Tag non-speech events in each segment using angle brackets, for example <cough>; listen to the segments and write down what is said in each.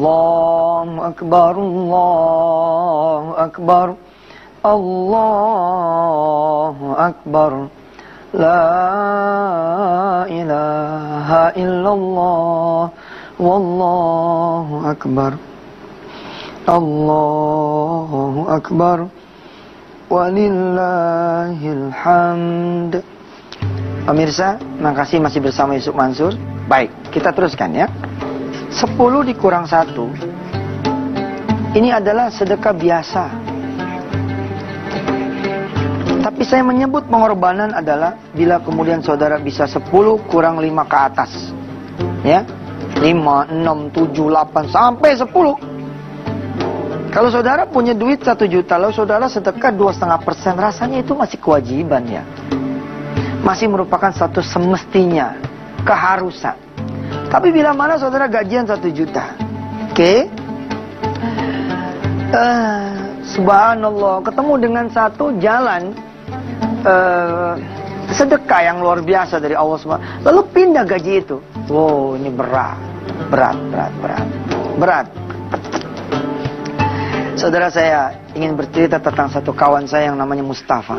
Allahu Akbar, Allahu Akbar, Allahu Akbar. La ilaha illallah, Wallahu Akbar. Allahu Akbar. Walillahil hamd. Pemirsa, makasih masih bersama Yusuf Mansur. Baik, kita teruskan ya. 10 dikurang 1. Ini adalah sedekah biasa. Tapi saya menyebut pengorbanan adalah bila kemudian saudara bisa 10 kurang 5 ke atas. Ya. 5, 6, 7, 8 sampai 10. Kalau saudara punya duit satu juta, lalu saudara sedekah dua setengah persen, rasanya itu masih kewajiban ya. Masih merupakan satu semestinya, keharusan. Tapi bila mana saudara gajian satu juta, oke? Okay? Uh, eh, subhanallah, ketemu dengan satu jalan uh, sedekah yang luar biasa dari Allah SWT. Lalu pindah gaji itu. Wow, ini berat, berat, berat, berat, berat. Saudara saya ingin bercerita tentang satu kawan saya yang namanya Mustafa.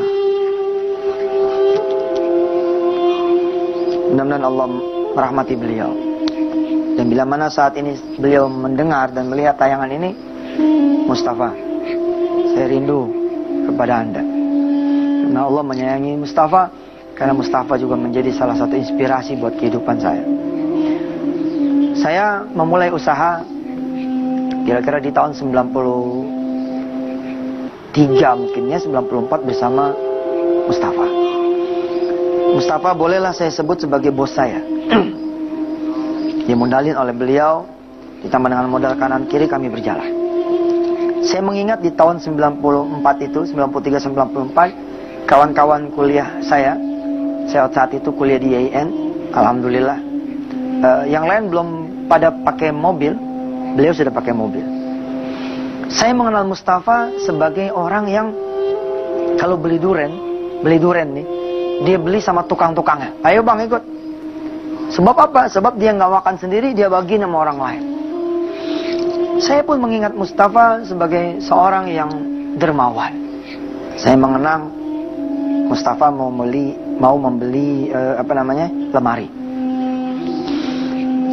Mudah-mudahan Allah merahmati beliau. Dan bila mana saat ini beliau mendengar dan melihat tayangan ini, Mustafa, saya rindu kepada Anda. Karena Allah menyayangi Mustafa, karena Mustafa juga menjadi salah satu inspirasi buat kehidupan saya. Saya memulai usaha kira-kira di tahun 93 mungkinnya 94 bersama Mustafa. Mustafa bolehlah saya sebut sebagai bos saya. <clears throat> Dimodalin oleh beliau, ditambah dengan modal kanan kiri kami berjalan. Saya mengingat di tahun 94 itu, 93 94, kawan-kawan kuliah saya, saya saat itu kuliah di IAIN, alhamdulillah. Uh, yang lain belum pada pakai mobil, Beliau sudah pakai mobil. Saya mengenal Mustafa sebagai orang yang kalau beli duren, beli duren nih, dia beli sama tukang-tukangnya. Ayo bang ikut. Sebab apa? Sebab dia nggak makan sendiri, dia bagi sama orang lain. Saya pun mengingat Mustafa sebagai seorang yang dermawan. Saya mengenang Mustafa mau membeli mau membeli uh, apa namanya lemari.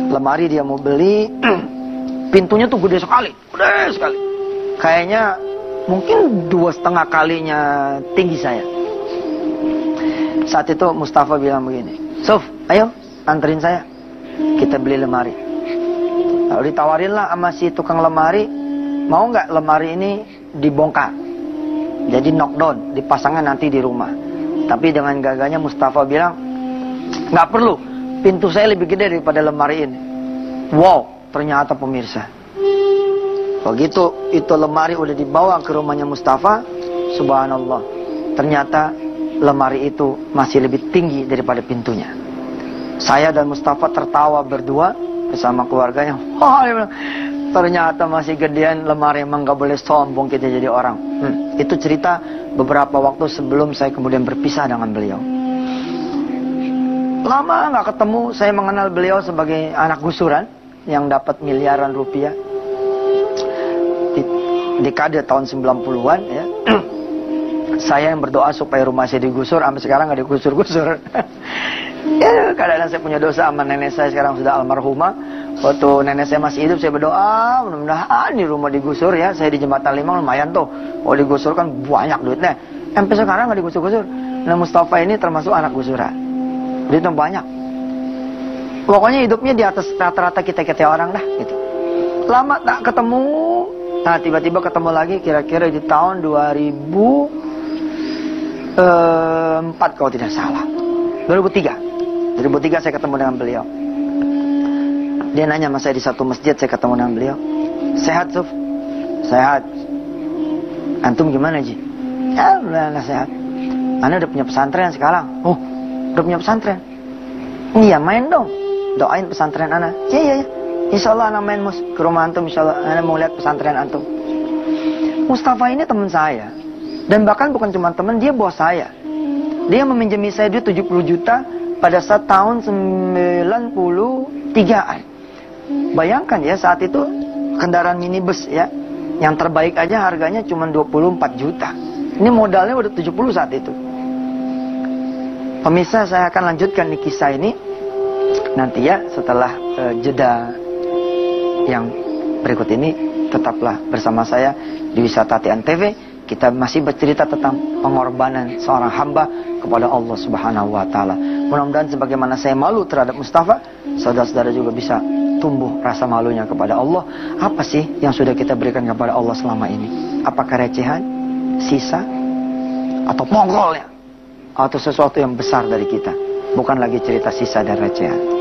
Lemari dia mau beli <clears throat> Pintunya tuh gede sekali, gede sekali. Kayaknya mungkin dua setengah kalinya tinggi saya. Saat itu Mustafa bilang begini, Sof, ayo anterin saya. Kita beli lemari. Lalu ditawarin lah sama si tukang lemari, mau nggak lemari ini dibongkar? Jadi knockdown, dipasangkan nanti di rumah. Tapi dengan gagahnya Mustafa bilang, nggak perlu, pintu saya lebih gede daripada lemari ini. Wow, Ternyata pemirsa. Begitu itu lemari udah dibawa ke rumahnya Mustafa, subhanallah. Ternyata lemari itu masih lebih tinggi daripada pintunya. Saya dan Mustafa tertawa berdua bersama keluarganya. Oh, <laughs> ternyata masih gedean lemari emang gak boleh sombong kita jadi orang. Hmm, itu cerita beberapa waktu sebelum saya kemudian berpisah dengan beliau. Lama nggak ketemu, saya mengenal beliau sebagai anak gusuran yang dapat miliaran rupiah di dekade tahun 90-an ya. <clears throat> saya yang berdoa supaya rumah saya digusur sampai sekarang nggak digusur-gusur. <laughs> ya kadang-kadang saya punya dosa sama nenek saya sekarang sudah almarhumah. Waktu nenek saya masih hidup saya berdoa mudah-mudahan di rumah digusur ya. Saya di jembatan lima lumayan tuh. Kalau digusur kan banyak duitnya. Sampai sekarang nggak digusur-gusur. Nah Mustafa ini termasuk anak gusuran. Duitnya banyak. Pokoknya hidupnya di atas rata-rata kita-kita orang dah gitu. Lama tak ketemu. Nah, tiba-tiba ketemu lagi kira-kira di tahun 2004 eh, kalau tidak salah. 2003. 2003 saya ketemu dengan beliau. Dia nanya sama saya di satu masjid saya ketemu dengan beliau. Sehat, Suf? Sehat. Antum gimana, Ji? Ya, udah sehat. Anda udah punya pesantren sekarang. Oh, udah punya pesantren. Iya, main dong doain pesantren anak. Ya ya ya. Insya Allah anak main mus ke rumah antum. Insya Allah anak mau lihat pesantren antum. Mustafa ini teman saya. Dan bahkan bukan cuma teman, dia bos saya. Dia meminjami saya duit 70 juta pada saat tahun 93-an. Bayangkan ya saat itu kendaraan minibus ya. Yang terbaik aja harganya cuma 24 juta. Ini modalnya udah 70 saat itu. Pemirsa saya akan lanjutkan di kisah ini nanti ya setelah uh, jeda yang berikut ini tetaplah bersama saya di Wisata TV. Kita masih bercerita tentang pengorbanan seorang hamba kepada Allah Subhanahu wa taala. Mudah-mudahan sebagaimana saya malu terhadap Mustafa, saudara-saudara juga bisa tumbuh rasa malunya kepada Allah. Apa sih yang sudah kita berikan kepada Allah selama ini? Apakah recehan, sisa, atau mongolnya? Atau sesuatu yang besar dari kita? Bukan lagi cerita sisa dan recehan.